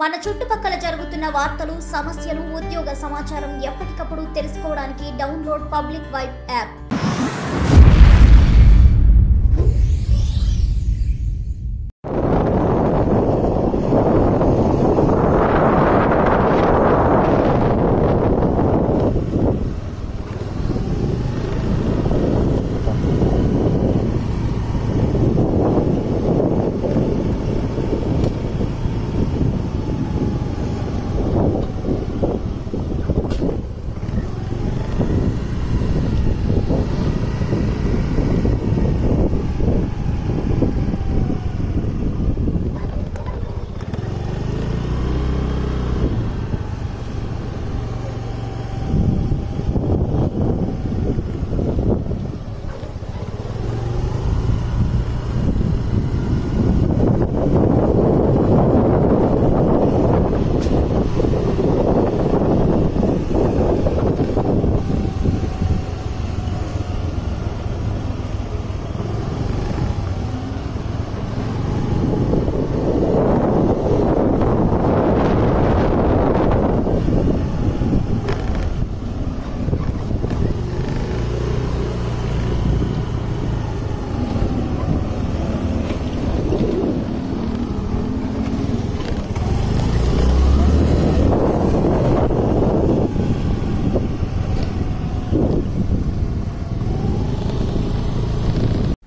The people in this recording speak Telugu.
మన చుట్టుపక్కల జరుగుతున్న వార్తలు సమస్యలు ఉద్యోగ సమాచారం ఎప్పటికప్పుడు తెలుసుకోవడానికి download public vibe app